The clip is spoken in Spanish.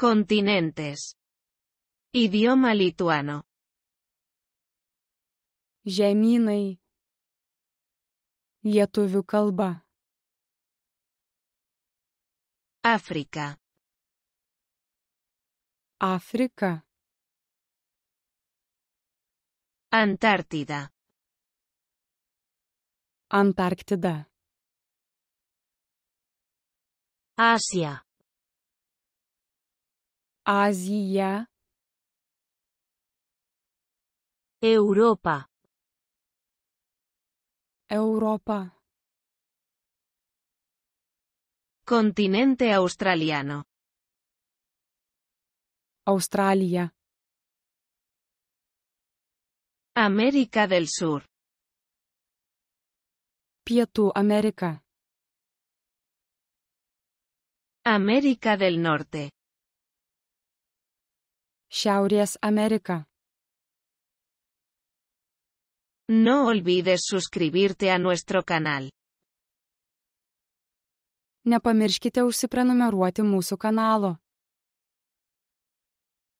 Continentes. Idioma lituano. Žemynai. Lietuvių kalba. África. Afrika. Antártida. Antarktida. Asia. Azija. Europa. Europa. Continente australiano. Australija. América del Sur. Pietų Amerika. América del Norte. Šiaurės Amerika. No olvides suscribirte a nuestro canal. Nepamirškite užsiprenumeruoti mūsų kanalo.